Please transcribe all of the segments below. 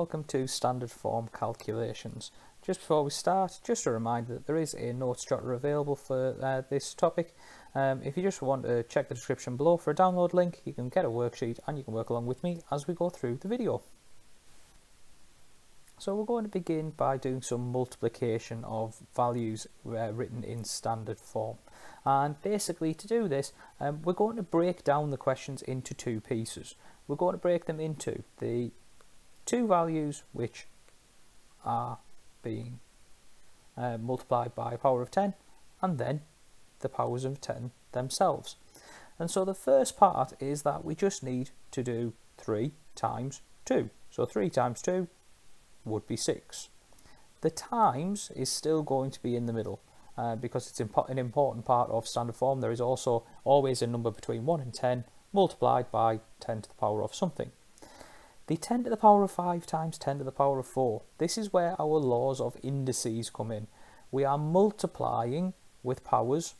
welcome to Standard Form Calculations. Just before we start, just a reminder that there is a notes jotter available for uh, this topic. Um, if you just want to check the description below for a download link, you can get a worksheet and you can work along with me as we go through the video. So we're going to begin by doing some multiplication of values uh, written in standard form. And basically to do this, um, we're going to break down the questions into two pieces. We're going to break them into the two values which are being uh, multiplied by a power of 10 and then the powers of 10 themselves. And so the first part is that we just need to do 3 times 2. So 3 times 2 would be 6. The times is still going to be in the middle uh, because it's impo an important part of standard form. There is also always a number between 1 and 10 multiplied by 10 to the power of something. The 10 to the power of 5 times 10 to the power of 4. This is where our laws of indices come in. We are multiplying with powers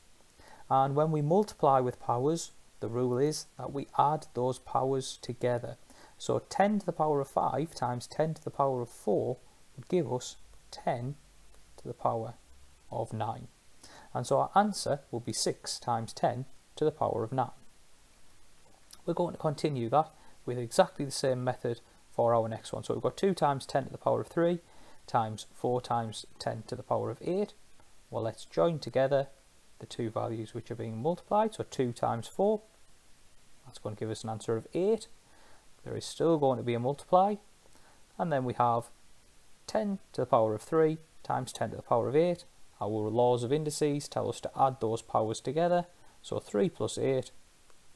and when we multiply with powers the rule is that we add those powers together. So 10 to the power of 5 times 10 to the power of 4 would give us 10 to the power of 9. And so our answer will be 6 times 10 to the power of 9. We're going to continue that with exactly the same method for our next one. So we've got 2 times 10 to the power of 3 times 4 times 10 to the power of 8. Well, let's join together the two values which are being multiplied. So 2 times 4, that's going to give us an answer of 8. There is still going to be a multiply. And then we have 10 to the power of 3 times 10 to the power of 8. Our laws of indices tell us to add those powers together. So 3 plus 8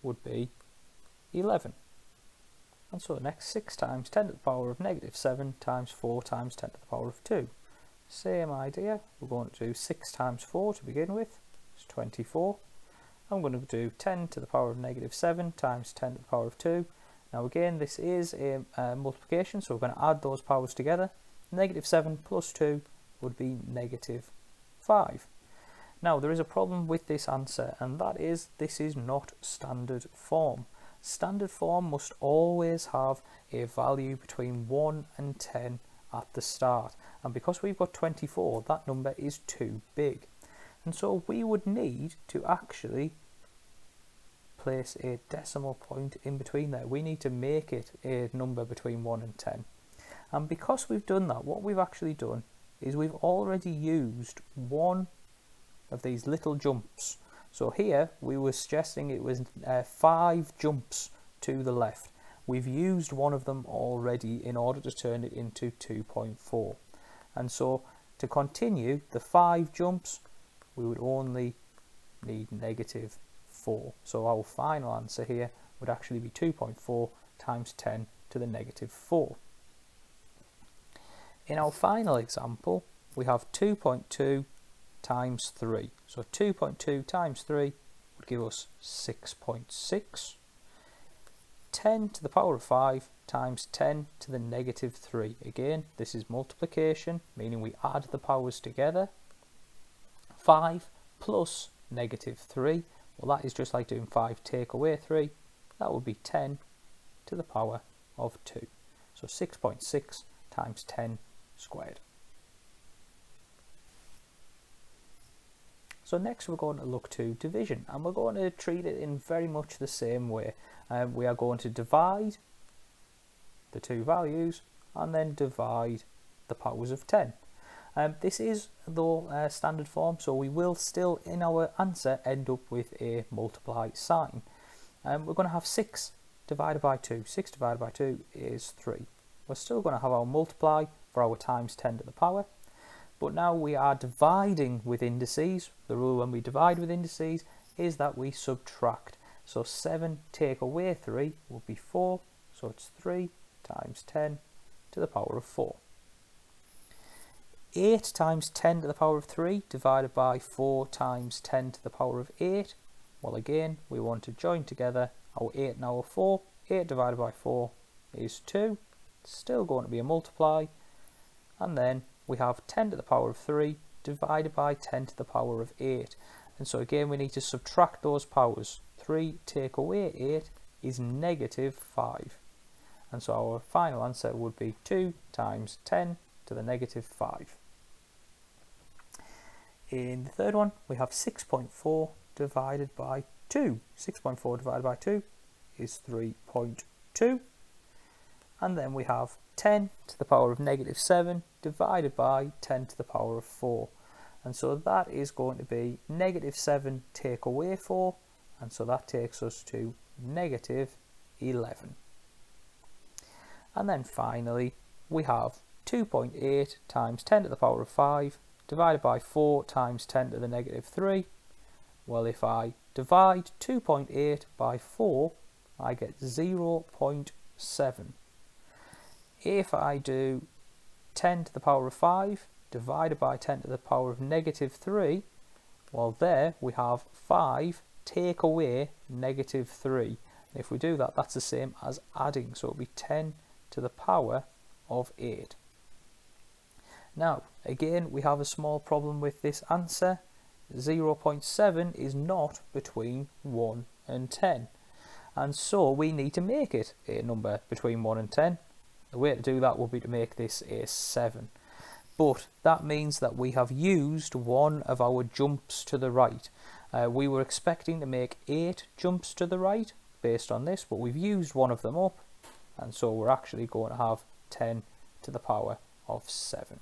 would be 11. And so the next 6 times 10 to the power of negative 7 times 4 times 10 to the power of 2. Same idea, we're going to do 6 times 4 to begin with, it's 24. I'm going to do 10 to the power of negative 7 times 10 to the power of 2. Now again, this is a, a multiplication, so we're going to add those powers together. Negative 7 plus 2 would be negative 5. Now there is a problem with this answer, and that is this is not standard form. Standard form must always have a value between 1 and 10 at the start. And because we've got 24, that number is too big. And so we would need to actually place a decimal point in between there. We need to make it a number between 1 and 10. And because we've done that, what we've actually done is we've already used one of these little jumps so here we were suggesting it was uh, five jumps to the left. We've used one of them already in order to turn it into 2.4. And so to continue the five jumps, we would only need negative 4. So our final answer here would actually be 2.4 times 10 to the negative 4. In our final example, we have 2.2 times 3. So 2.2 times 3 would give us 6.6. 10 to the power of 5 times 10 to the negative 3. Again, this is multiplication, meaning we add the powers together. 5 plus negative 3, well that is just like doing 5 take away 3. That would be 10 to the power of 2. So 6.6 times 10 squared. So next we're going to look to division and we're going to treat it in very much the same way. Um, we are going to divide the two values and then divide the powers of 10. Um, this is though uh, standard form so we will still in our answer end up with a multiply sign. Um, we're going to have 6 divided by 2. 6 divided by 2 is 3. We're still going to have our multiply for our times 10 to the power but now we are dividing with indices. The rule when we divide with indices is that we subtract. So 7 take away 3 will be 4. So it's 3 times 10 to the power of 4. 8 times 10 to the power of 3 divided by 4 times 10 to the power of 8. Well again, we want to join together our 8 and our 4. 8 divided by 4 is 2. still going to be a multiply. And then we have 10 to the power of 3 divided by 10 to the power of 8. And so again, we need to subtract those powers. 3 take away 8 is negative 5. and so our final answer would be 2 times 10 to the negative 5. In the third one, we have 6.4 divided by 2. 6.4 divided by 2 is 3.2. And then we have 10 to the power of negative 7 divided by 10 to the power of 4. And so that is going to be negative 7 take away 4. And so that takes us to negative 11. And then finally, we have 2.8 times 10 to the power of 5 divided by 4 times 10 to the negative 3. Well, if I divide 2.8 by 4, I get 0 0.7. If I do 10 to the power of 5 divided by 10 to the power of negative 3, well there we have 5 take away negative 3. if we do that, that's the same as adding, so it'll be 10 to the power of 8. Now, again, we have a small problem with this answer. 0.7 is not between 1 and 10. And so we need to make it a number between 1 and 10. The way to do that will be to make this a 7. But that means that we have used one of our jumps to the right. Uh, we were expecting to make 8 jumps to the right based on this, but we've used one of them up. And so we're actually going to have 10 to the power of 7.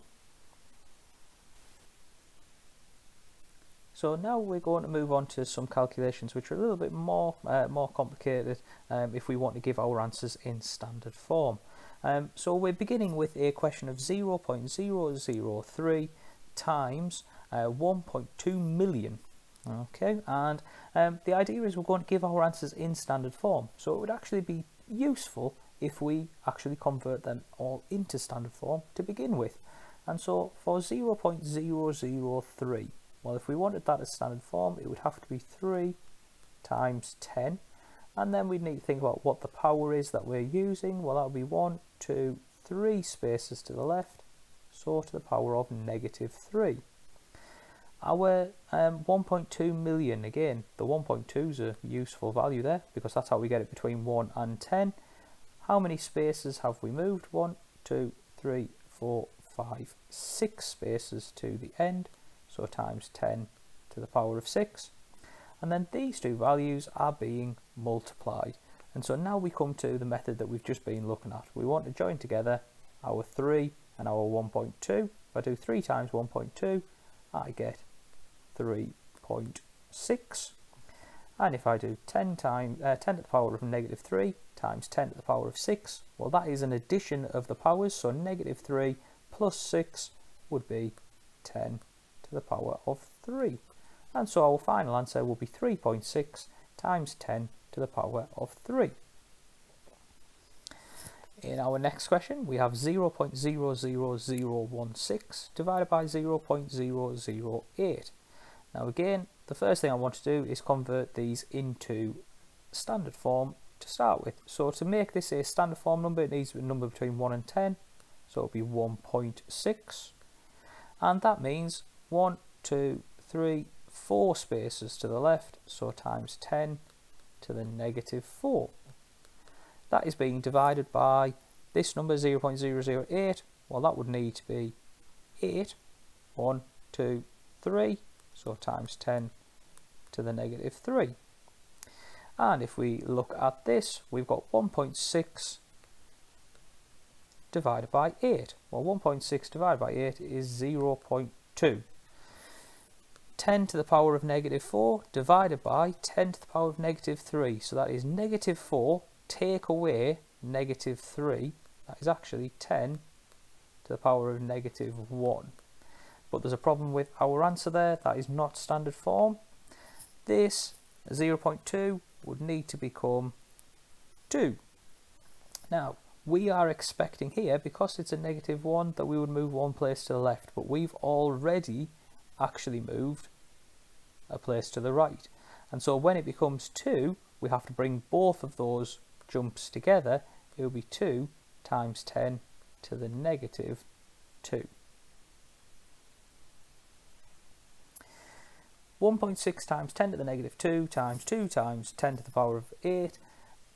So now we're going to move on to some calculations which are a little bit more uh, more complicated um, if we want to give our answers in standard form. Um, so we're beginning with a question of 0.003 times uh, 1.2 million. Okay, and um, the idea is we're going to give our answers in standard form. So it would actually be useful if we actually convert them all into standard form to begin with. And so for 0.003, well, if we wanted that as standard form, it would have to be 3 times 10. And then we'd need to think about what the power is that we're using. Well, that would be 1, 2, 3 spaces to the left, so to the power of negative 3. Our um, 1.2 million, again, the 1.2 is a useful value there because that's how we get it between 1 and 10. How many spaces have we moved? 1, 2, 3, 4, 5, 6 spaces to the end so times 10 to the power of 6 and then these two values are being multiplied. And so now we come to the method that we've just been looking at. We want to join together our 3 and our 1.2 if I do 3 times 1.2 I get 3.6 and if I do 10 times uh, 10 to the power of negative 3 times 10 to the power of 6 well that is an addition of the powers. So negative 3 plus 6 would be 10 to the power of 3. And so our final answer will be 3.6 times 10 to the power of 3. In our next question, we have 0.00016 divided by 0.008. Now again, the first thing I want to do is convert these into standard form to start with. So to make this a standard form number, it needs a number between 1 and 10. So it'll be 1.6. And that means 1, 2, 3, 4 spaces to the left, so times 10 to the negative 4. That is being divided by this number 0 0.008, well that would need to be 8, 1, 2, 3, so times 10 to the negative 3. And if we look at this, we've got 1.6 divided by 8. Well, 1.6 divided by 8 is 0 0.2. 10 to the power of negative 4 divided by 10 to the power of negative 3. So that is negative 4 take away negative 3. That is actually 10 to the power of negative 1. But there's a problem with our answer there. That is not standard form. This 0.2 would need to become 2. Now, we are expecting here, because it's a negative 1, that we would move one place to the left. But we've already actually moved a place to the right. And so when it becomes 2, we have to bring both of those jumps together. It will be 2 times 10 to the negative 2. 1.6 times 10 to the negative 2 times 2 times 10 to the power of 8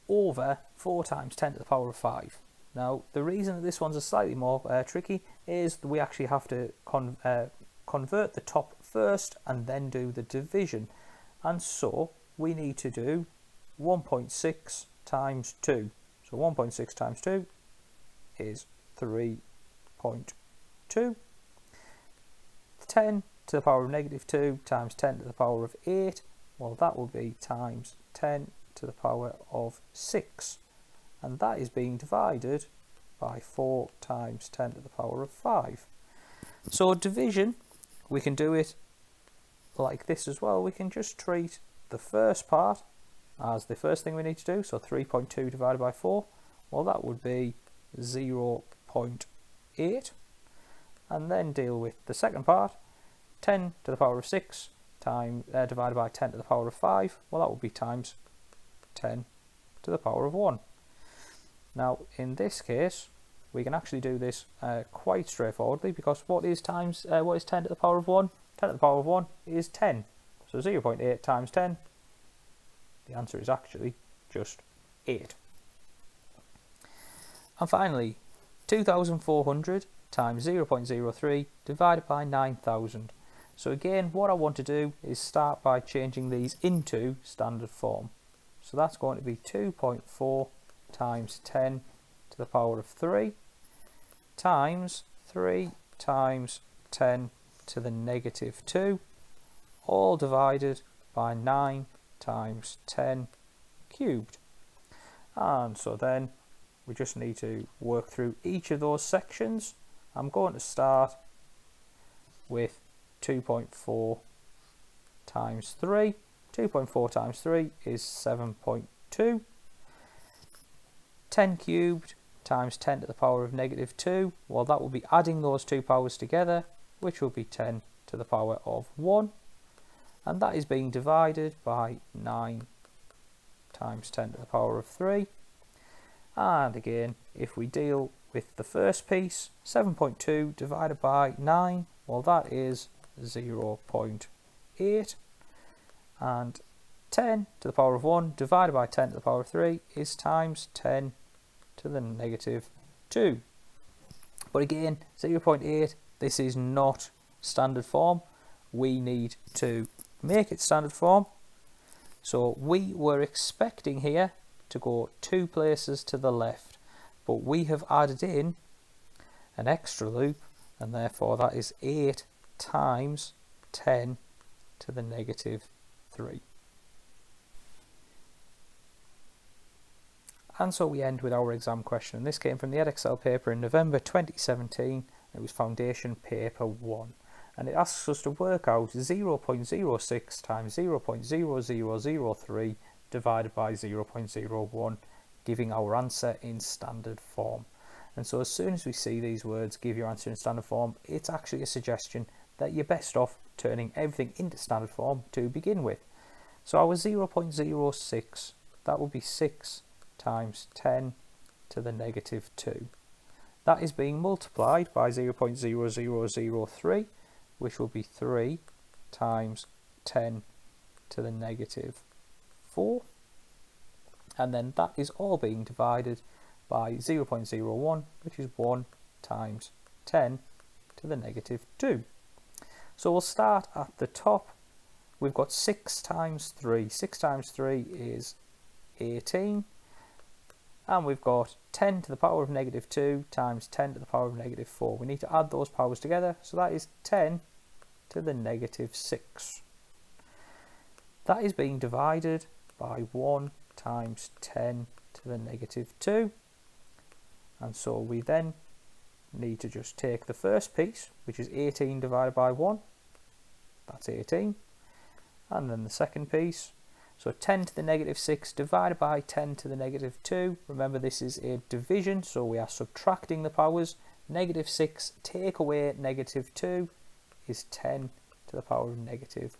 over 4 times 10 to the power of 5. Now, the reason that this one's a slightly more uh, tricky is that we actually have to con uh, convert the top first and then do the division. And so we need to do 1.6 times 2. So 1.6 times 2 is 3.2. 10 to the power of negative 2 times 10 to the power of 8, well that will be times 10 to the power of 6. And that is being divided by 4 times 10 to the power of 5. So division, we can do it like this as well. We can just treat the first part as the first thing we need to do. So 3.2 divided by 4, well that would be 0 0.8. And then deal with the second part, 10 to the power of 6 time, uh, divided by 10 to the power of 5, well that would be times 10 to the power of 1. Now in this case we can actually do this uh, quite straightforwardly because what is times uh, what is 10 to the power of 1? 10 to the power of 1 is 10. So 0 0.8 times 10, the answer is actually just 8. And finally, 2400 times 0.03 divided by 9000. So again, what I want to do is start by changing these into standard form. So that's going to be 2.4 times 10 to the power of 3 times 3 times 10 to the negative 2 all divided by 9 times 10 cubed. And so then we just need to work through each of those sections. I'm going to start with 2.4 times 3. 2.4 times 3 is 7.2. 10 cubed times 10 to the power of negative 2, well that will be adding those two powers together, which will be 10 to the power of 1. And that is being divided by 9 times 10 to the power of 3. And again, if we deal with the first piece, 7.2 divided by 9, well that is 0 0.8 and 10 to the power of 1 divided by 10 to the power of 3 is times 10 to the negative 2. But again, 0 0.8, this is not standard form. We need to make it standard form. So we were expecting here to go two places to the left, but we have added in an extra loop and therefore that is 8 times 10 to the negative 3. And so we end with our exam question. And this came from the Edexcel paper in November 2017. It was Foundation Paper 1. And it asks us to work out 0.06 times 0.0003 divided by 0.01, giving our answer in standard form. And so as soon as we see these words, give your answer in standard form, it's actually a suggestion that you're best off turning everything into standard form to begin with. So our 0.06, that would be 6 times 10 to the negative 2. That is being multiplied by 0.0003, which will be 3 times 10 to the negative 4. And then that is all being divided by 0.01, which is 1 times 10 to the negative 2. So we'll start at the top. We've got 6 times 3. 6 times 3 is 18 and we've got 10 to the power of negative 2 times 10 to the power of negative 4. We need to add those powers together, so that is 10 to the negative 6. That is being divided by 1 times 10 to the negative 2. And so we then need to just take the first piece, which is 18 divided by 1. That's 18. And then the second piece, so 10 to the negative 6 divided by 10 to the negative 2. Remember this is a division, so we are subtracting the powers. Negative 6 take away negative 2 is 10 to the power of negative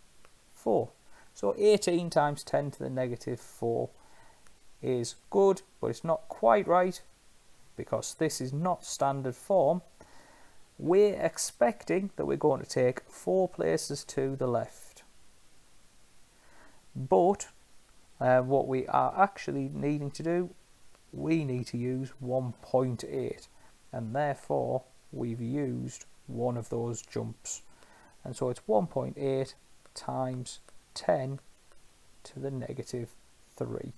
4. So 18 times 10 to the negative 4 is good, but it's not quite right because this is not standard form. We're expecting that we're going to take four places to the left but uh, what we are actually needing to do we need to use 1.8 and therefore we've used one of those jumps. And so it's 1.8 times 10 to the negative 3